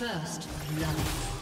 First love.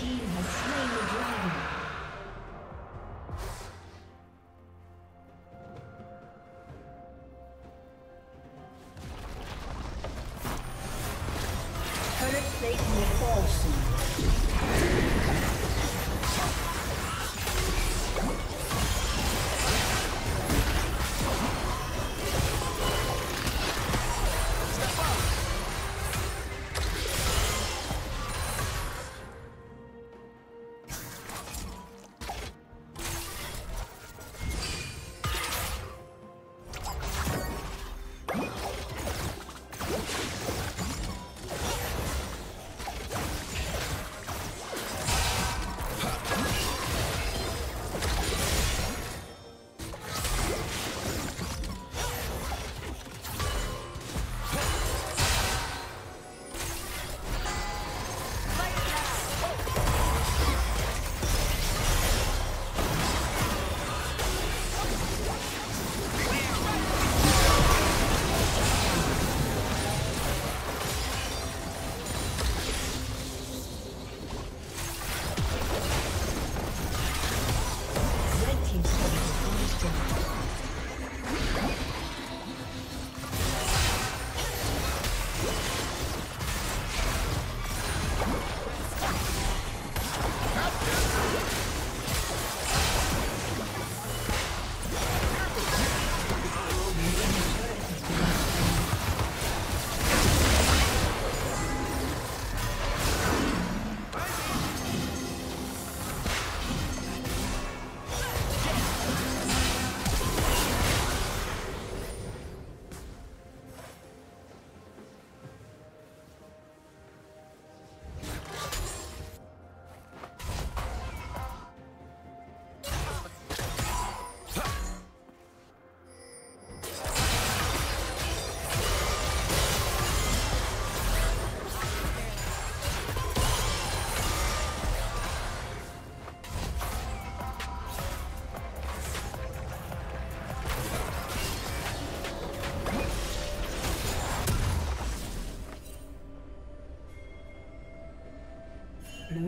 team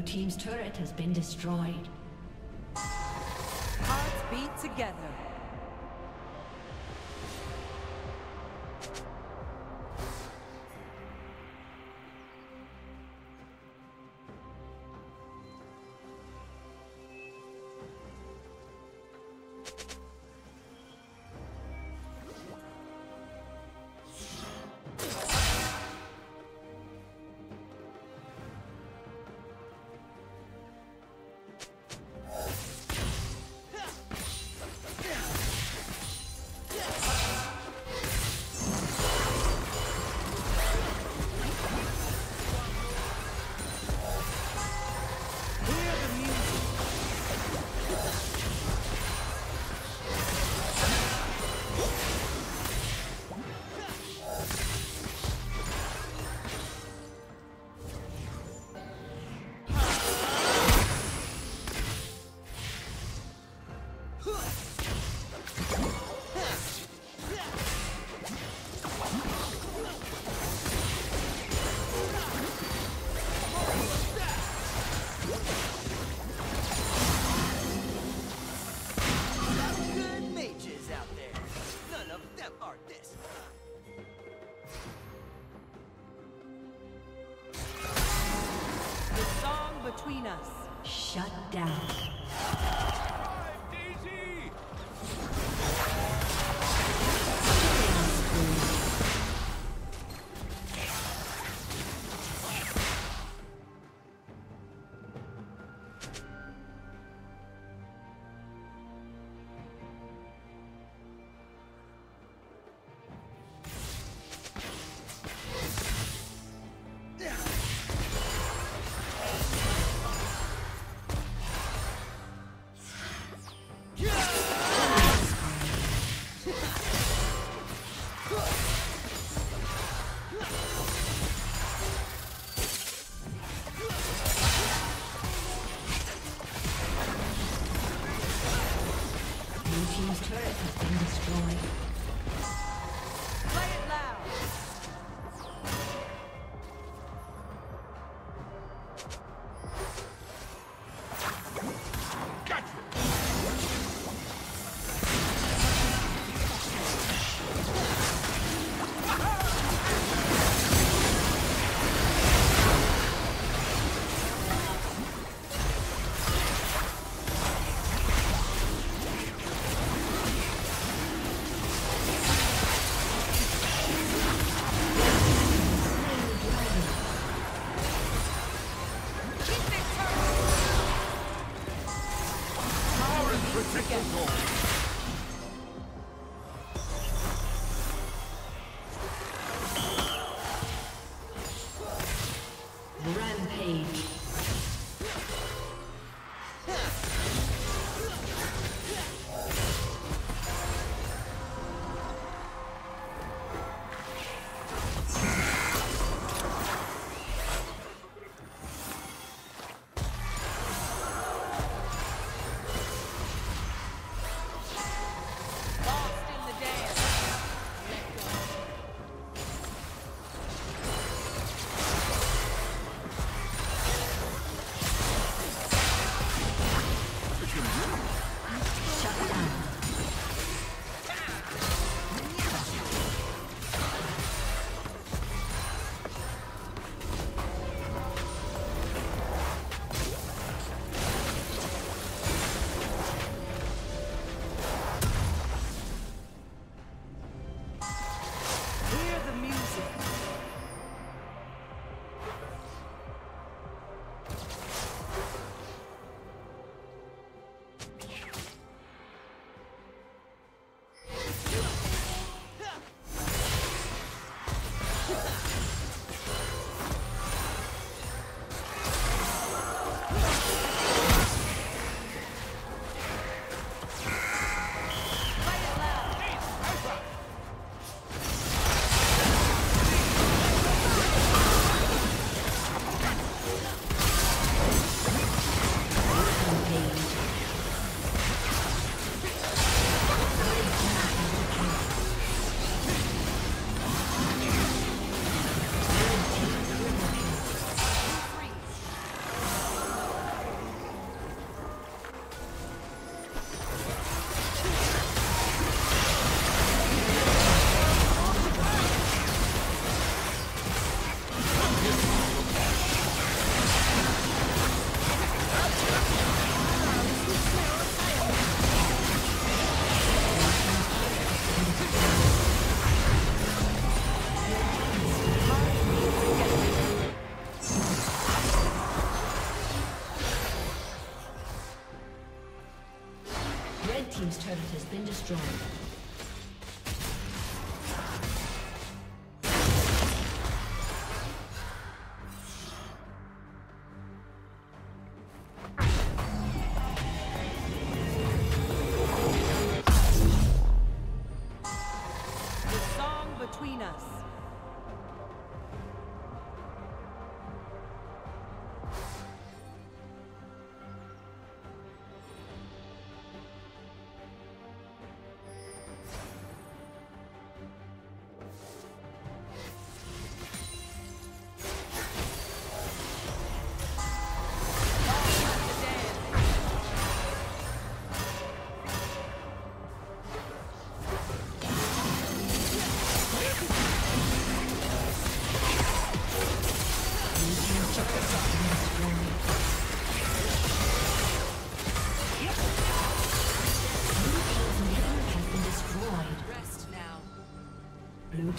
Blue Team's turret has been destroyed. Hearts beat together.